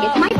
It's my